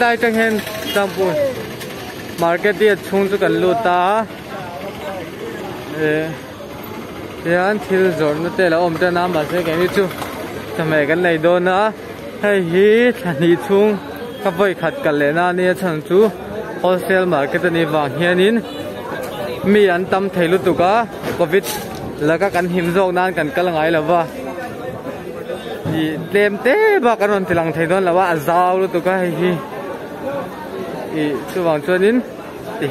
hian hetai tang hen tangpu market dia chung chu kan lu ta. Eh, e hian thil zor na te la om te na ma se ke cho, chu. Chame kan nei do na. Hei hi thani chung. Ka voi khat kal le na ni chan chu. Wholesale market ni wang hianin mi an tam theilu tuka covid laka kan him zok nan kan kalangai lawa i bà te ba kan on tilang thei don lawa azaw lu cái gì i chu wang chuanin ti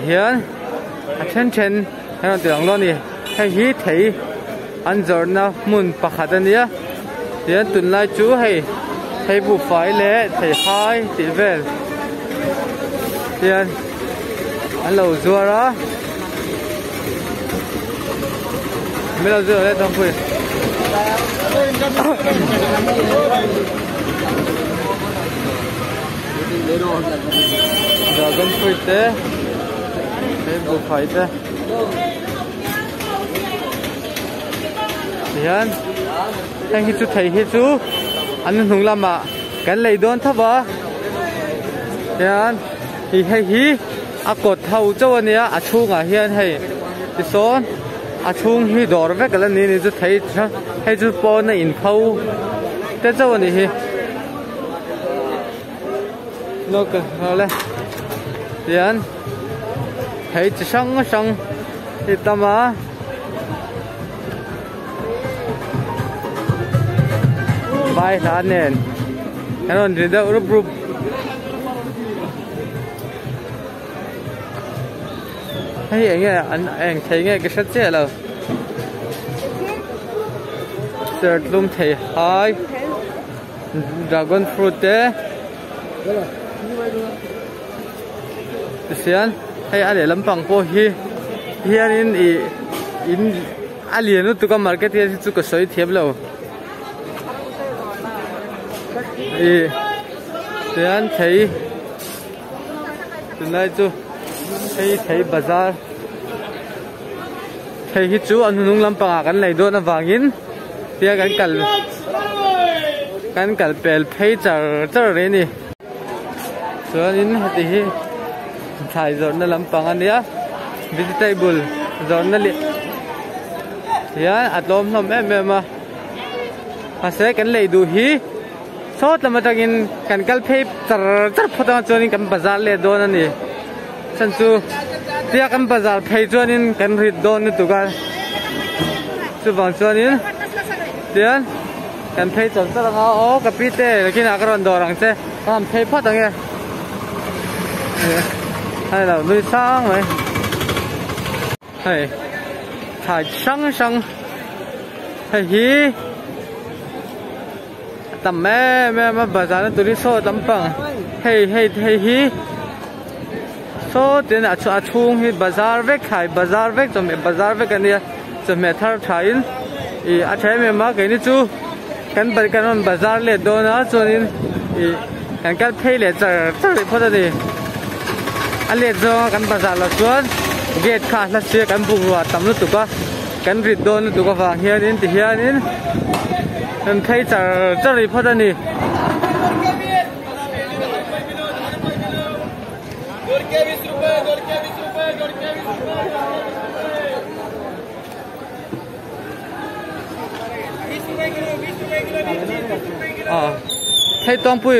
a chen chen han on tilang lo ni hei hi thei an muốn na hạt pakhat ania hian tun lai chu hei thei bu fai le thei hai ti vel hian an lo đó, mấy Lẩu rửa đấy tao quên giờ con quên thế thế bộ phải thế Yan, anh hít chú thầy hít chú, anh hùng lam à, cái lấy đón thấp à, Yan, hi hi hi, à cột thầu cho anh ấy, à chu ngà hiền hay, thì son, à chung hi đỏ vét cái này này chú thấy hay chú bỏ na in phâu, thế cho anh ấy, nó cái nó lên, Yan, thấy chỉ sang sang, thì tâm à. bay thả nền. Cái nó đi đâu rúp rúp thấy anh nghe anh anh thấy nghe cái sách chết rồi. Sợi lum thấy hai. Dragon fruit đấy xiên hay anh để làm bằng po hi. Hi anh in in à anh liền nó tụi con market thì tụi có sợi thiệp lâu. Thì thì anh thấy từ nay chú, thấy thấy bazaar thấy hít chú anh nung làm bằng cái này đôi nó vàng in. Thì à anh cần cần cần cần bel pay chờ char đấy nè cho nên thì thải rồi nó làm bằng anh nhá vegetable rồi nó liệt dạ, à, thì anh atom nó em em mà. Mà sẽ cái này đủ hi sốt là mà cho in cần cal phê char char phô tao cho nên cần bazar le do này, chân su tia cần bazar phê cho nên cần rít do này tụ cái chú vàng cho nên. Dạ, Tiền cần phê char char ngao ô cái pi tê khi nào cái ron đồ rằng thế làm hay là nuôi sang vậy hay thải sang sang hay hi tầm mẹ mẹ mà bà già nó tụi đi số tầm bằng. Hey hey hey hi số tiền à chu à chung hi bazaar vek khai bazaar vek cho mẹ bazaar vek anh đi cho mẹ thar thain i à thế mẹ má cái này chú. Cần bật cần on bazaar le do na cho nên i kan kal pay le chờ char le phota đi anh le zo kan bazaar la chuan gate kha la che kan bu wa tam lu tu ka kan rit do na tu ka wang hian in ti hian in. Kan thấy char char le phota ni à thấy tôm bùi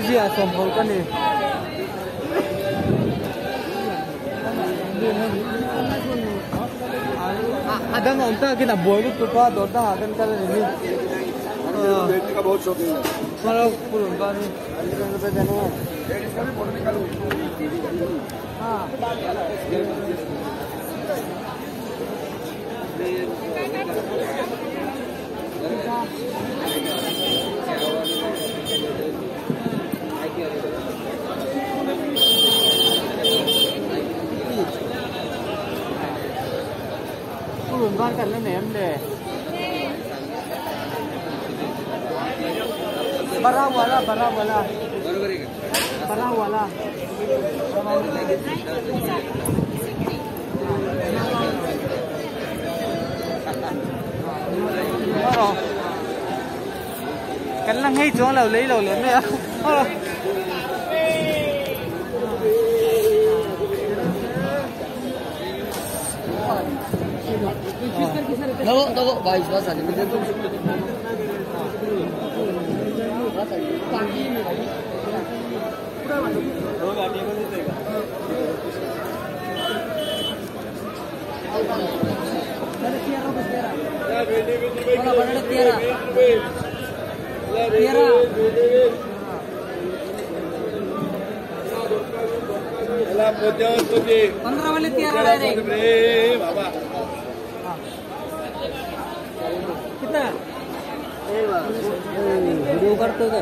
gì à sầm hồi cái này à đang ông ta cái nào bồi lúc tụi qua đó ta cái cái này đi बेटी का बहुत शौकीन है mà đâu phụ nữ ba đi पंद्रह रुपये देने हाँ Ủn con cần nó ném để बड़ा वाला बड़ा वाला बड़ा वाला chúng nào lấy đâu lấy 咩啊？Đâu đâu? Baishuasai. 装流理流理咩啊？No, no, no, không va a salir. Hola, ponle tierra. ఎలా పోతే వస్తుంది బాబా वीडियो करतो का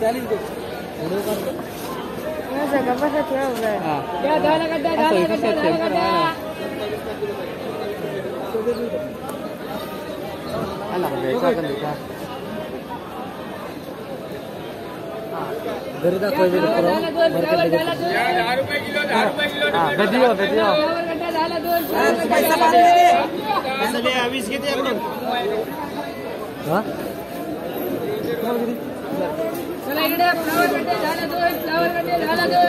चालीस को वीडियो करतो जगह पर क्या हो। रहा है डाला गड्ढा डाला गड्ढा डाला गड्ढा अल्लाह देखा कर देखा मेरे का कोई भी करो हाँ बेदियो बेदियो हाँ, पैसा पाने दे। पैसा ले अभी इसके अपन हाँ? चला इकडे फ्लावर कटे झाला दो फ्लावर कटे झाला दो।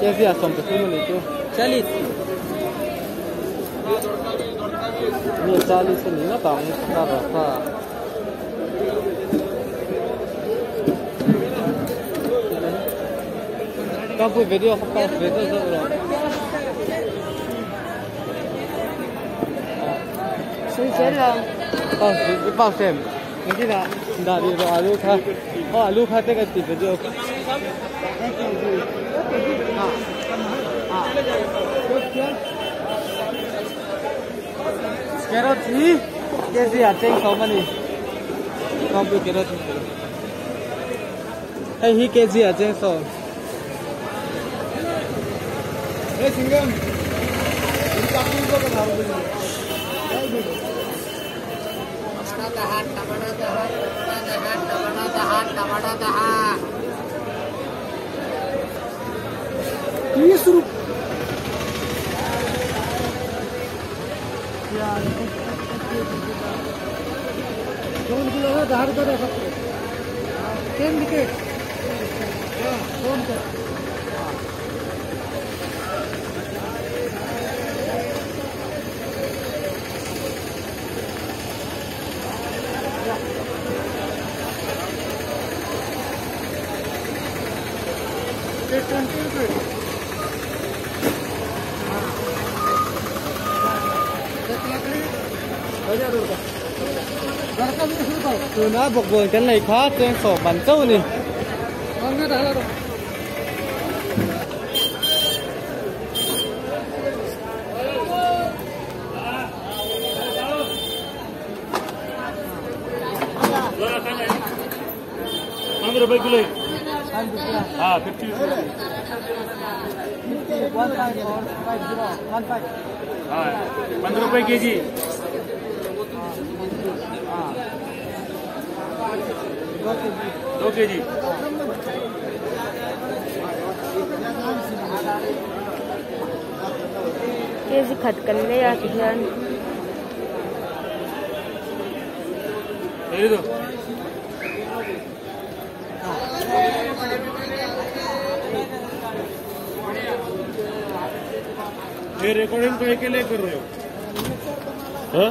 तेरा आसम पे? सुनो नहीं तो। चालीस। ये चालीस नहीं ना पाऊँगा रखा Tam bu veriyor hatta veriyor da rồi? Xin chết rồi. Bao bao xem. Cái gì là đã đi rồi dạ, alo kha. Có alo kha thế cái gì video. À. À. Cái đó gì? Cái gì à? Tên số mà đi. Không biết cái đó gì. Hey, he gets here, I. दहा टमाटा दहा दहा टमाटा दहा टमाटा दहा từ nó bọc vườn cái này khá trên sổ bắn trâu nè không biết là đâu వంద రూపాయి కిలో ఫిఫ్టీ వంద రూపాయి కేజీ दो के जी के जी खटकन में या ध्यान ये रिकॉर्डिंग तो अकेले कर रहे हो? हाँ?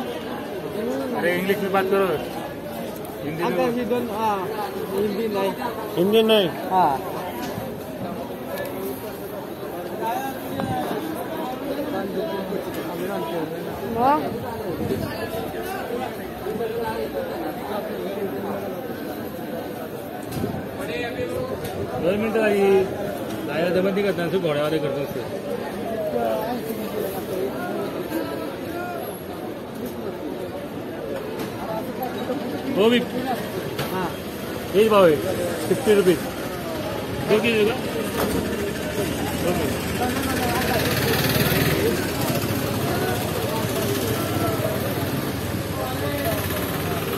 अरे इंग्लिश में बात करो। Uncle, he don't, ah, hindi na. Hindi na. Ah. Huh? दोन मिनटं लागली दायरा दबंदी करताना घोड्यावारी करतो असतो हो मी हाँ हेच भाव आहे फिफ्टी रुपीज़ दो का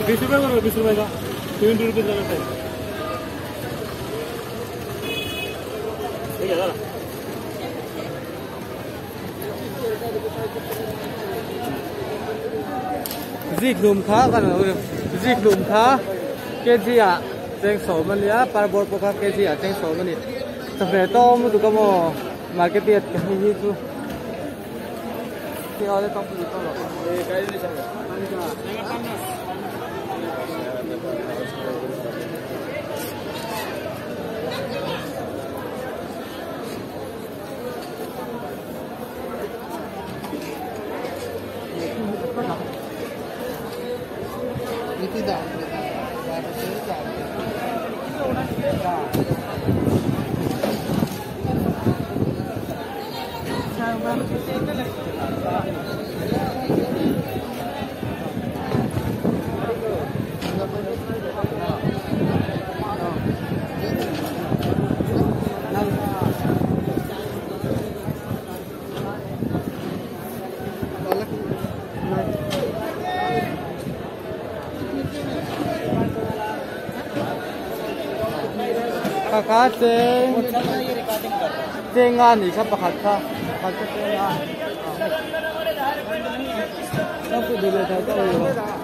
बीस रुपये बरोबर बीस रुपये का ट्वेंटी रुपीज़ लागत आहे ठीक आहे झाला dịch lùm khá gần rồi จีกลุ่มท้าเกจีอะเจงสอมันเนี้ยปาร์บอลปกเกจีอะเจงสอมันนี่สเปรย์ต้มตุกโมมาเก็ตเตียดกันนี่ทุกที่เอาได้ต้องดูต้องหรอกเอ้ยใกล้ได้ใช่ไหม that. 까땡 땡안 이샤빠 같아 같아 땡안 샤프 노래 다 떠올려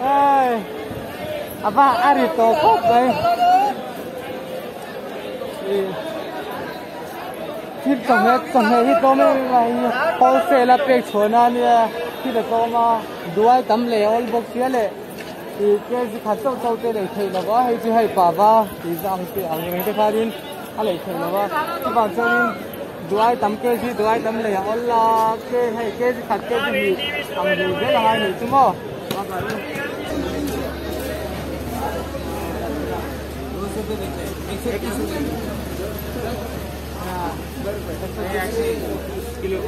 ai, à, apa ari toko bay. thì tổng hệ tổng hệ thì tôm mới là wholesale là big chỗ nào nè. Thì là tôi mà đuôi tấm lệ all box kia lệ thì cái gì khát sâu sâu tê này thì là có hay chứ hay bà ba? Thì rằng thì ở những cái khác đi à lại thì là có thì bằng cho nên दुआई तमकेजी दुआई तम ले अल्लाह के है के जी खत के जी हम नहीं तुम kilo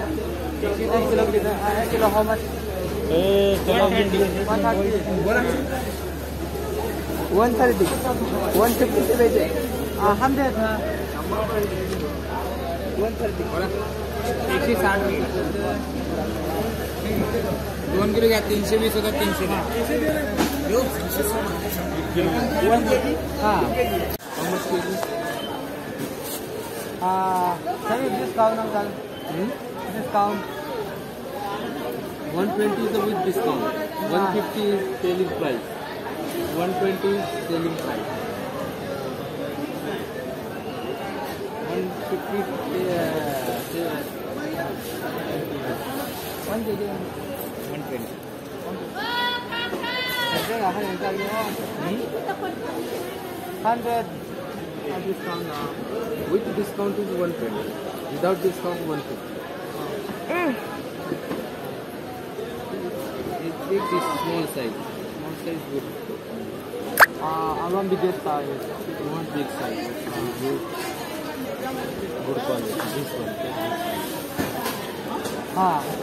kilo kilo one thirty one fifty से भेजे एक सौ साठ दोन किलो घ्या तीनशे वीस होता तीनशे one sir discount one twenty is with discount one fifty is selling one twenty is selling Hundred. Discount. With discount is one twenty. Without discount, one hundred. Mm. It, is small size. Small size good. Uh, I want bigger size. You want big size. Good. Good quality. This one. Ah.